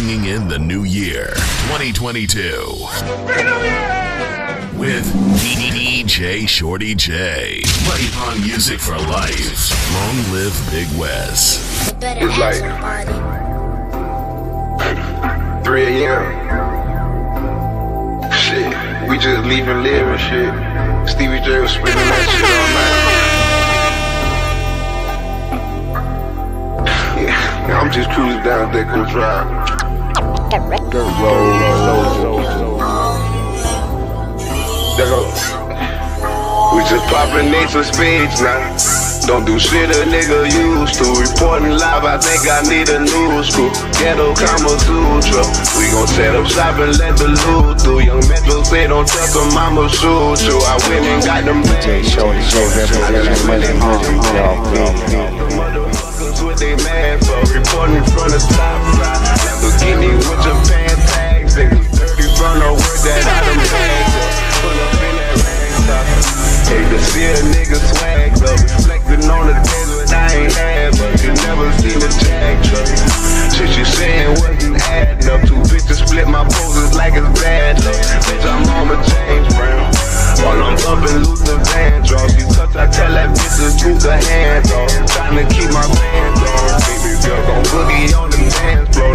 ringing in the new year, 2022. With DJ Shawty J. Muddy Pond Muzik for Life. Long live Big West. It's like 3 a.m. Shit, we just leaving living shit. Stevie J was spinning that shit all night. Yeah, I'm just cruising down Deco Drive. Dirt road, There. We just popping nature spades now. Don't do shit a nigga used to. Reporting live, I think I need a new school. Ghetto Kama Sutra. We gon' set up shop and let the loot through. Young Metro say don't touch them, I'ma shoot you. I went and got them DJ Show, the show representing money, money, Motherfuckers with they mad for reporting from the top Lamborghini with your pants tags. Niggas dirty from the work that I done bagged up. Pull up in that rag stop. Hate to see a nigga swag up. Reflecting on the days when I ain't had, but you never seen a jack truck. Shit you saying wasn't adding up. Two bitches split my poses like it's bad luck. Bitch, I'm on my James Brown. While I'm up and lose the vandross. You touch, I tell that bitch to scoop the hands off. Trying to keep my bands on. Baby girl gon' boogie on the dance floor.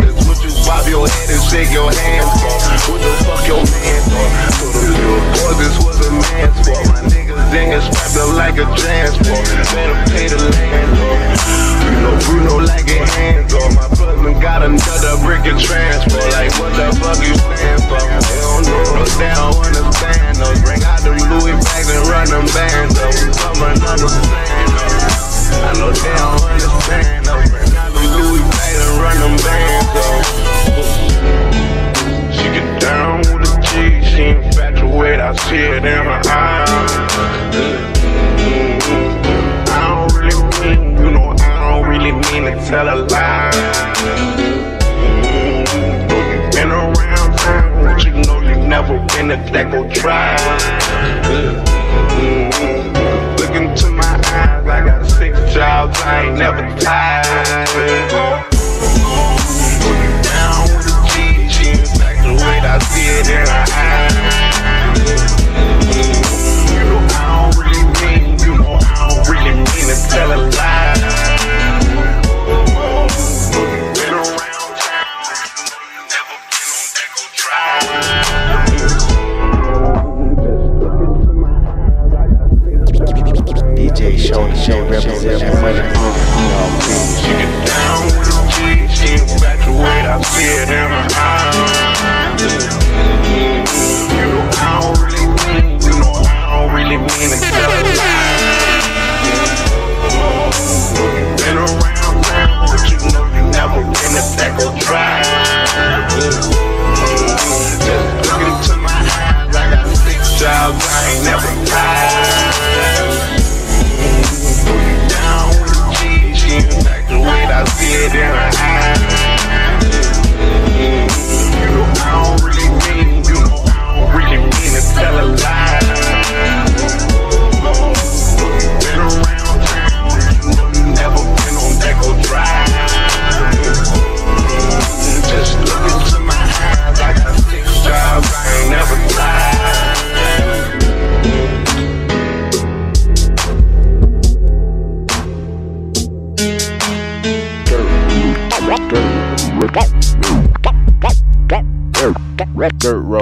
You bob your head and shake your hands for. What the fuck your man for? To the little boys, this was a man's for. My niggas dingin' strapped up like a transport. Better pay the landlord. Bruno, Bruno like a hands off. My husband got another brick and transport. Like what the fuck you stand for? They don't know us, they don't understand us. Bring out them Louis bags and run them bands up. Dirt road,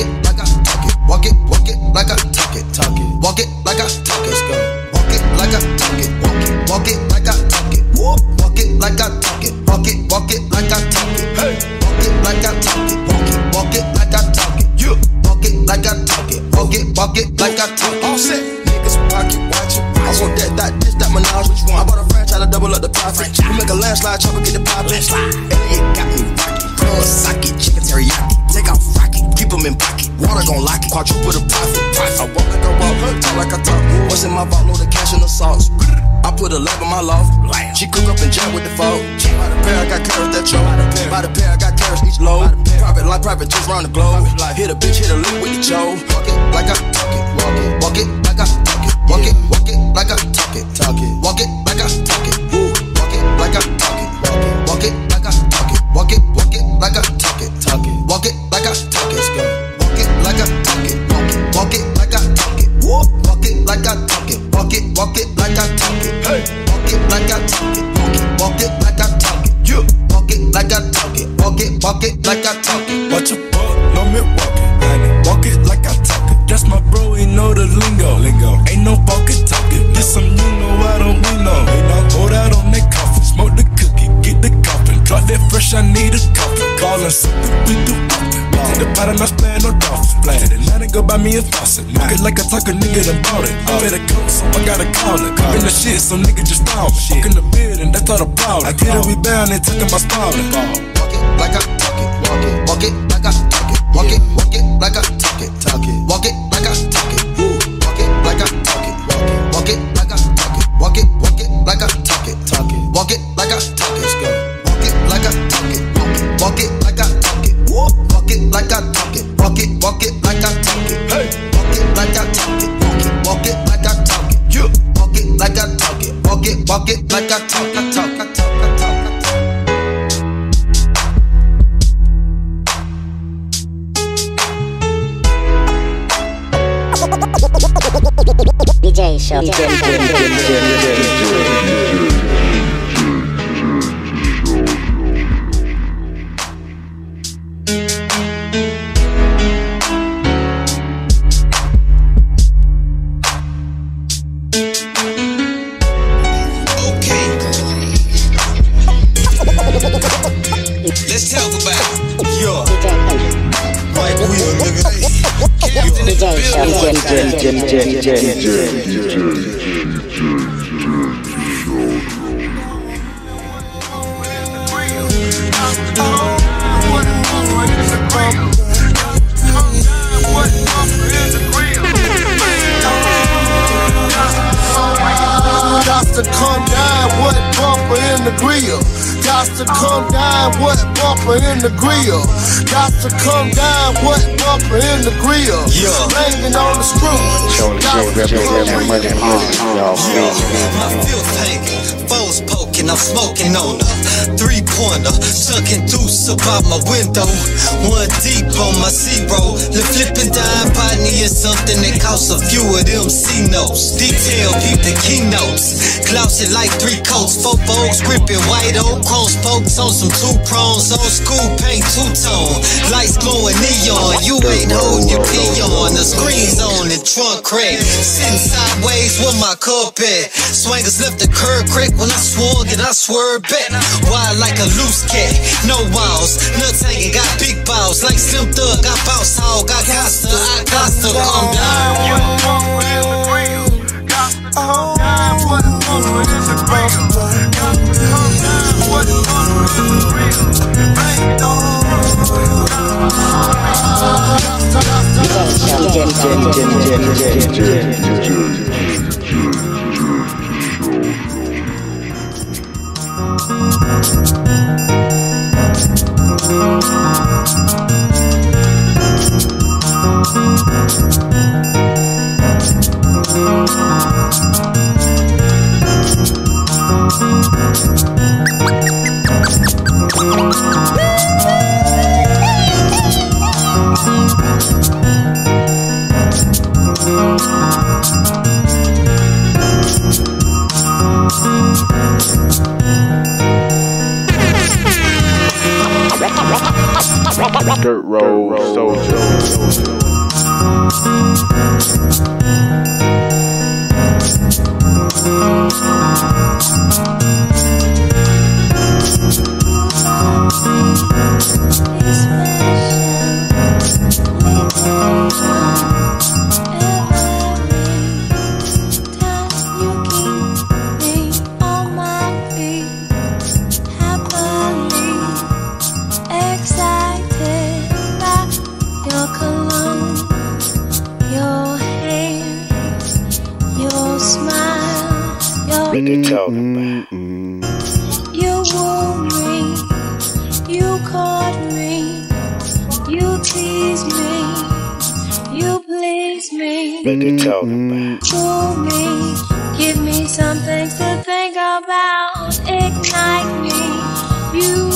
it, walk it like I talk it, walk it, walk it like I talk it, talk it, walk it like I talk it, walk it like I talk it, walk it, walk it like I talk it, walk it like I my loft. She cook up and jab with the fault. By the pair, I got carrots that choke. By the pair, I got carrots each load. Private life, private just round the globe. Hit a bitch, hit a lick with the Joe. Walk it like I talk it. Walk it, walk it like I talk it. Walk it, walk it like I talk it. Talk it, walk it like I talk it. Walk it like I talk it, walk it like I talk it. Walk it, walk it like I like I talk it. Walk it, walk it like I talk it. Yeah, walk it like I talk it. Walk it, walk it like I talk it. Watch your butt, no me walk it. Walk it like I talk it. That's my bro, he know the lingo. Lingo. Ain't no walking talking. This some you know, I don't we know. Pour that on that coffee, smoke the cookie, get the coffin. Drop that fresh, I need a coffin. Call and something do often. Take the pot and I splash no dolphin. Splash it, now they go buy me a faucet. Walk it like I talk a nigga done bought it. I better go, so I gotta call it. In the shit, so nigga just stall me. Walk in the building, that's all the problem. I get it, we bound and taking my spawning. Walk it like I talk it. Walk it, walk it like I talk it. Walk it, walk it like I talk it. Talk it, walk it like I talk it. Walk it like I talk it. Walk it, walk it like I talk it. Walk it, walk it like I talk it. Talk it, walk it like I talk it. Walk it like I talk it. Walk it like I talk it. Walk it like I talk it. Walk it, walk it like I talk it. Hey, walk it like I talk it. Walk it, walk it like I talk it. Yeah, walk it like I talk it. Walk it, walk it like I talk. I talk, I talk, I talk, I talk. DJ Show. Okay. Got to come down, what bumper in the grill? Got to come down, what bumper in the grill? Yeah. Banging on the screw. Shawty J representing money, money. Y'all feel me? My filth hanging, foes poking, I'm smoking on a three pointer, chucking deuce about my window. One deep on my zero, the flipping dime partner is something that costs a few of them C notes. Detail, peep the keynotes, glossy like three coats, four folks gripping white oak, cross spokes on some two prongs, old school paint two tone, lights glowing neon. You ain't holding your pee on, the screen's on the trunk crack, sitting sideways with my cup at. Swangers left the curb crack when I swung it, I swerved back. Wild like a loose cat, no walls, nuts hanging, got big balls like Slim Thug, got bounce hog, I got to, I to calm down. What bumper in the grill? Got to come down, what bumper in the grill? Got to come down, what bumper in the grill? Banging you caught me, you tease me, you please me, What talking about? fool me, give me some things to think about, ignite me, you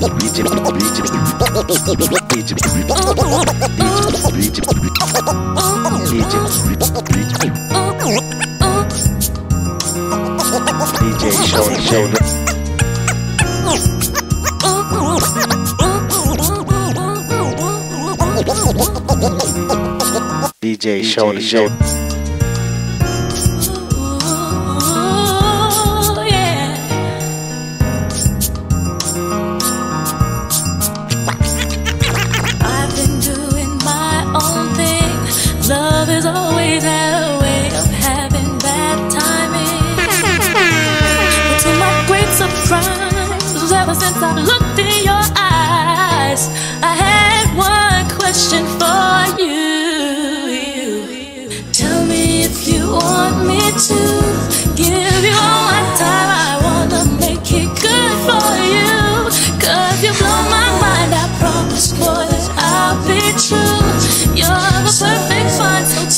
DJ Shawty Shawty. DJ Shawty Shawty. Ooh,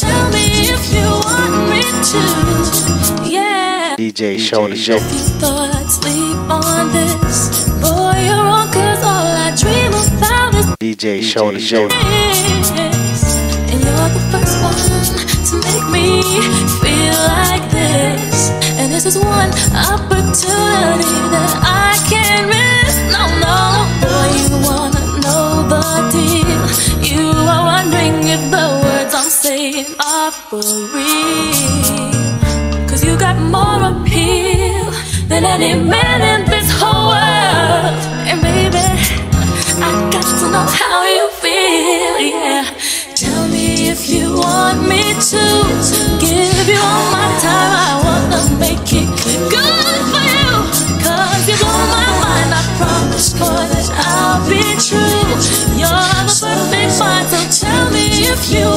tell me if you want me to. Yeah. DJ Shawty Shawty. You thought I'd sleep on this. Boy, you're wrong, cause all I dream about is DJ Shawty Shawty. this. And you're the first one to make me feel like this. And this is one opportunity that I can't real. Cause you got more appeal than any man in this whole world. And baby, I got to know how you feel, yeah. Tell me if you want me to give you all my time. I wanna make it good for you. Cause you blow my mind. I promise, boy, that I'll be true. You're the perfect fine, so tell me if you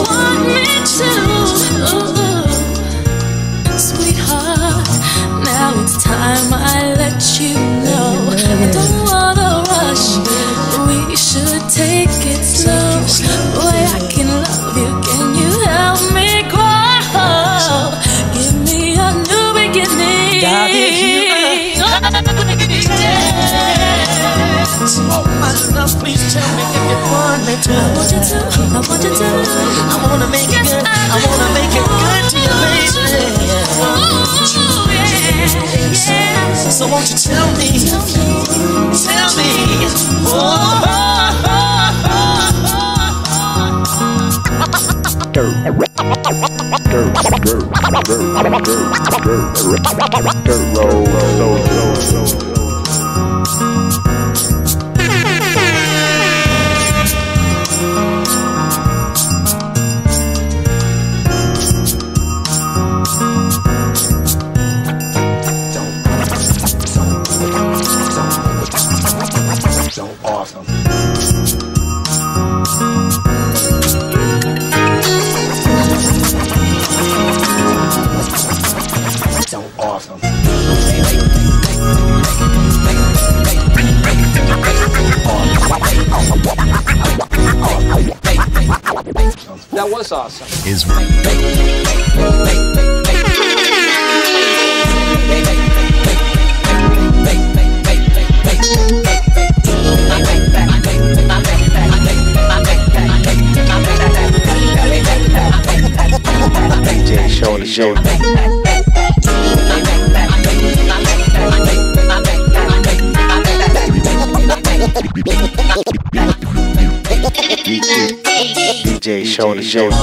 I want you to. I wanna make it good. I wanna make it good to you, baby. Yeah. So won't you tell me? Tell me. So, That was awesome. Is DJ Shawty Shawty. DJ Shawty Shawty.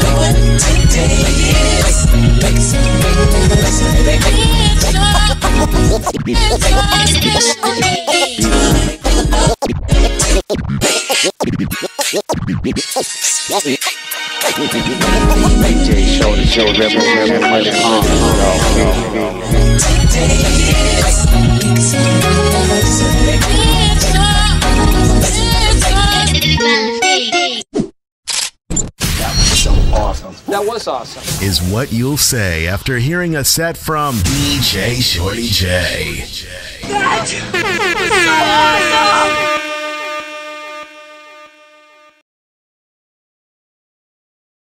DJ Shawty Shawty. Represent money on. That was awesome. Is what you'll say after hearing a set from DJ Shawty J. So awesome!